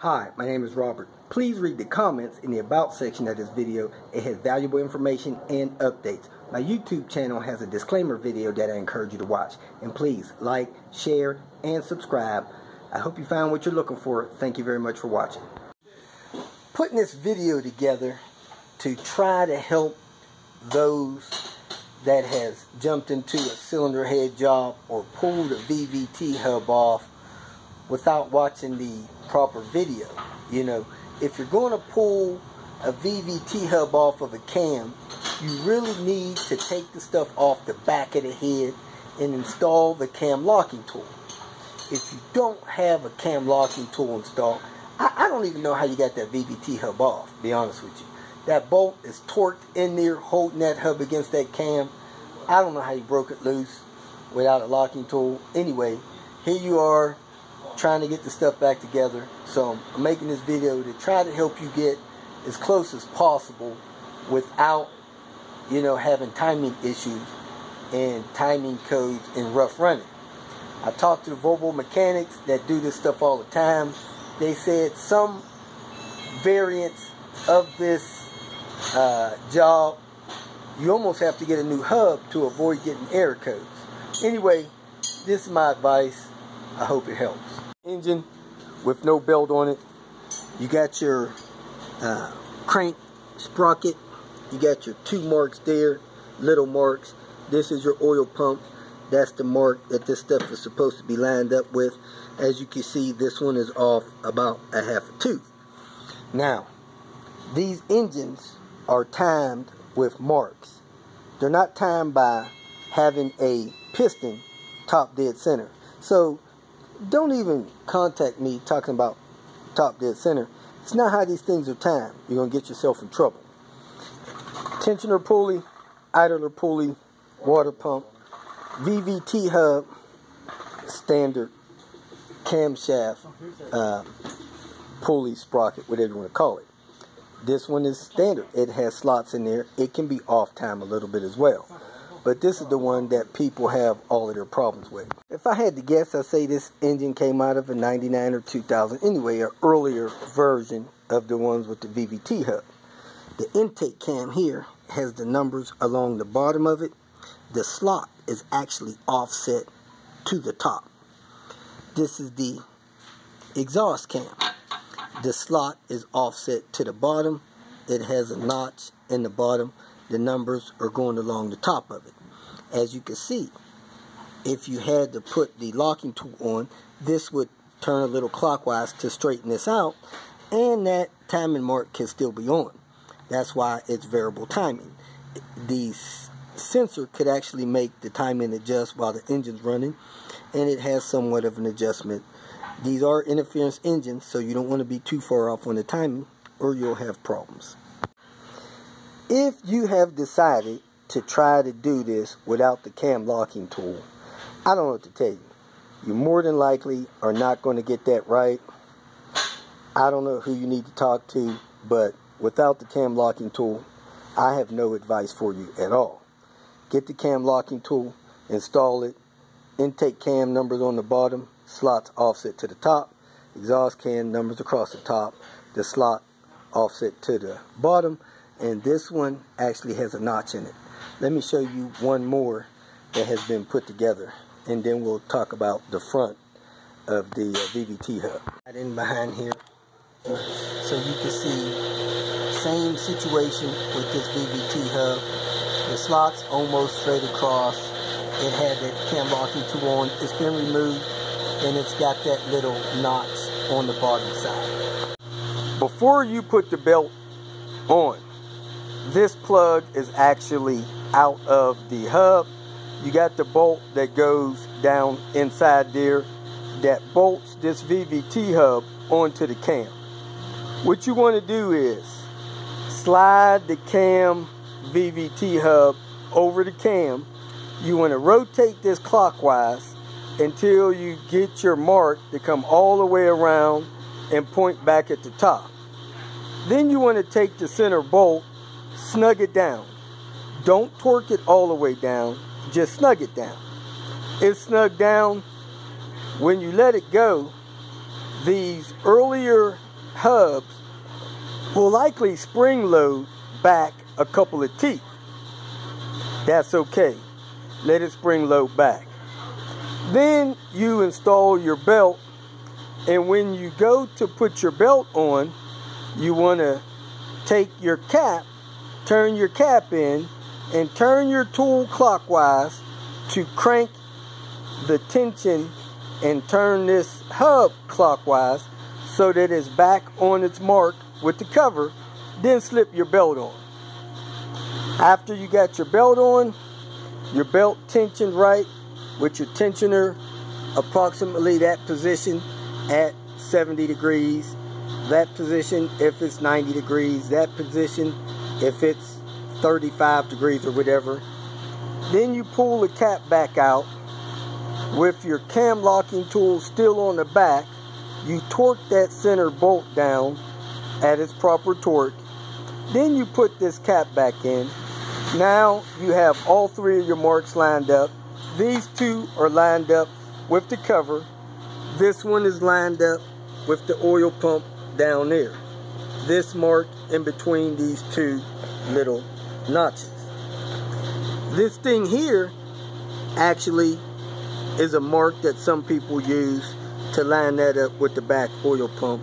Hi, my name is Robert. Please read the comments in the About section of this video. It has valuable information and updates. My YouTube channel has a disclaimer video that I encourage you to watch. And please like, share, and subscribe. I hope you found what you're looking for. Thank you very much for watching. Putting this video together to try to help those that has jumped into a cylinder head job or pulled a VVT hub off without watching the proper video. You know, if you're going to pull a VVT hub off of a cam, you really need to take the stuff off the back of the head and install the cam locking tool. If you don't have a cam locking tool installed, I, I don't even know how you got that VVT hub off, be honest with you. That bolt is torqued in there, holding that hub against that cam. I don't know how you broke it loose without a locking tool. Anyway, here you are trying to get the stuff back together. So I'm making this video to try to help you get as close as possible without, you know, having timing issues and timing codes and rough running. I talked to the Volvo mechanics that do this stuff all the time. They said some variants of this uh, job, you almost have to get a new hub to avoid getting error codes. Anyway, this is my advice. I hope it helps engine with no belt on it. You got your uh, crank sprocket. You got your two marks there, little marks. This is your oil pump. That's the mark that this stuff is supposed to be lined up with. As you can see, this one is off about a half a tooth. Now, these engines are timed with marks. They're not timed by having a piston top dead center. So don't even contact me talking about top dead center. It's not how these things are timed. You're going to get yourself in trouble. Tensioner pulley, idler pulley, water pump, VVT hub, standard camshaft uh, pulley sprocket, whatever you want to call it. This one is standard. It has slots in there. It can be off time a little bit as well. But this is the one that people have all of their problems with. If I had to guess, I'd say this engine came out of a 99 or 2000. Anyway, an earlier version of the ones with the VVT hub. The intake cam here has the numbers along the bottom of it. The slot is actually offset to the top. This is the exhaust cam. The slot is offset to the bottom. It has a notch in the bottom the numbers are going along the top of it. As you can see, if you had to put the locking tool on, this would turn a little clockwise to straighten this out, and that timing mark can still be on. That's why it's variable timing. The sensor could actually make the timing adjust while the engine's running, and it has somewhat of an adjustment. These are interference engines, so you don't want to be too far off on the timing, or you'll have problems. If you have decided to try to do this without the cam locking tool, I don't know what to tell you. You more than likely are not going to get that right. I don't know who you need to talk to, but without the cam locking tool, I have no advice for you at all. Get the cam locking tool, install it, intake cam numbers on the bottom, slots offset to the top, exhaust cam numbers across the top, the slot offset to the bottom, and this one actually has a notch in it. Let me show you one more that has been put together and then we'll talk about the front of the uh, VVT hub. Right in behind here so you can see same situation with this VVT hub. The slots almost straight across. It had that cam locking tool on. It's been removed and it's got that little notch on the bottom side. Before you put the belt on, this plug is actually out of the hub. You got the bolt that goes down inside there that bolts this VVT hub onto the cam. What you want to do is slide the cam VVT hub over the cam. You want to rotate this clockwise until you get your mark to come all the way around and point back at the top. Then you want to take the center bolt snug it down. Don't torque it all the way down, just snug it down. It's snug down. When you let it go, these earlier hubs will likely spring load back a couple of teeth. That's okay. Let it spring load back. Then you install your belt, and when you go to put your belt on, you want to take your cap, turn your cap in, and turn your tool clockwise to crank the tension and turn this hub clockwise so that it's back on its mark with the cover, then slip your belt on. After you got your belt on, your belt tensioned right with your tensioner approximately that position at 70 degrees, that position if it's 90 degrees, that position if it's 35 degrees or whatever. Then you pull the cap back out with your cam locking tool still on the back. You torque that center bolt down at its proper torque. Then you put this cap back in. Now you have all three of your marks lined up. These two are lined up with the cover. This one is lined up with the oil pump down there. This mark in between these two little notches. This thing here actually is a mark that some people use to line that up with the back oil pump.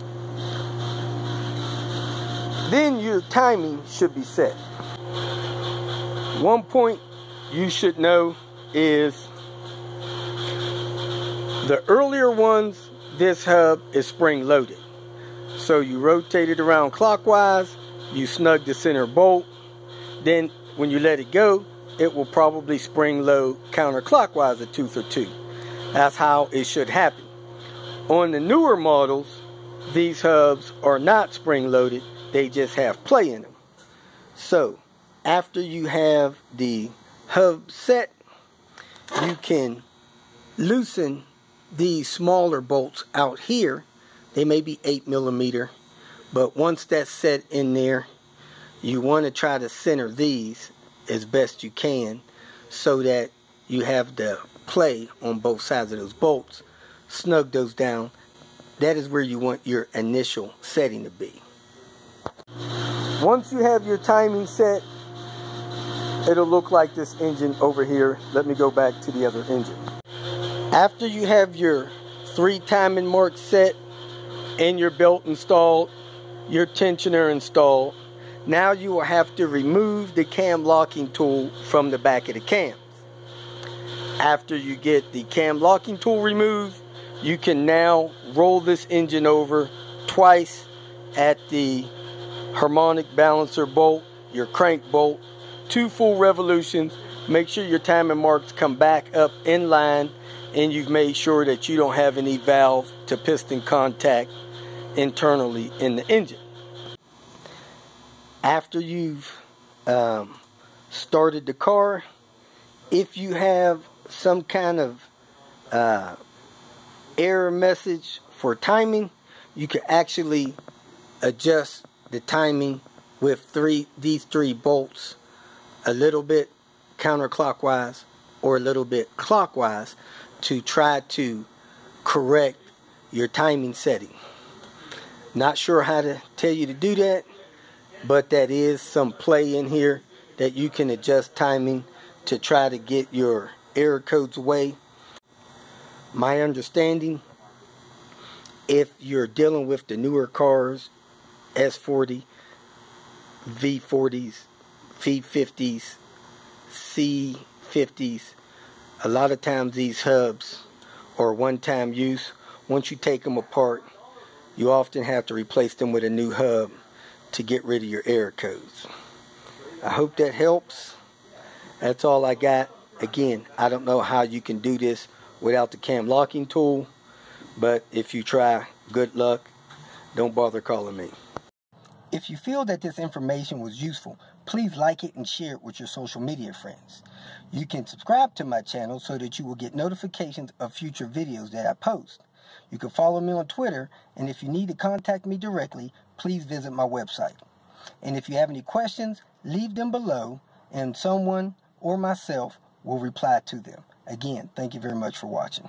Then your timing should be set. One point you should know is the earlier ones, this hub is spring loaded. So you rotate it around clockwise, you snug the center bolt, then when you let it go, it will probably spring load counterclockwise a tooth or two. That's how it should happen. On the newer models, these hubs are not spring loaded, they just have play in them. So, after you have the hub set, you can loosen these smaller bolts out here. They may be 8 millimeter, but once that's set in there, you want to try to center these as best you can so that you have the play on both sides of those bolts. Snug those down. That is where you want your initial setting to be. Once you have your timing set, it'll look like this engine over here. Let me go back to the other engine. After you have your three timing marks set and your belt installed, your tensioner installed, now you will have to remove the cam locking tool from the back of the cam. After you get the cam locking tool removed, you can now roll this engine over twice at the harmonic balancer bolt, your crank bolt, two full revolutions. Make sure your timing marks come back up in line and you've made sure that you don't have any valve to piston contact internally in the engine. After you've um, started the car, if you have some kind of uh, error message for timing, you can actually adjust the timing with three these three bolts a little bit counterclockwise or a little bit clockwise to try to correct your timing setting. Not sure how to tell you to do that, but that is some play in here that you can adjust timing to try to get your error codes away. My understanding, if you're dealing with the newer cars, S40, V40s, V50s, C50s, a lot of times these hubs are one-time use. Once you take them apart, you often have to replace them with a new hub to get rid of your error codes. I hope that helps. That's all I got. Again, I don't know how you can do this without the cam locking tool, but if you try, good luck. Don't bother calling me. If you feel that this information was useful, please like it and share it with your social media friends. You can subscribe to my channel so that you will get notifications of future videos that I post. You can follow me on Twitter, and if you need to contact me directly, please visit my website. And if you have any questions, leave them below, and someone or myself will reply to them. Again, thank you very much for watching.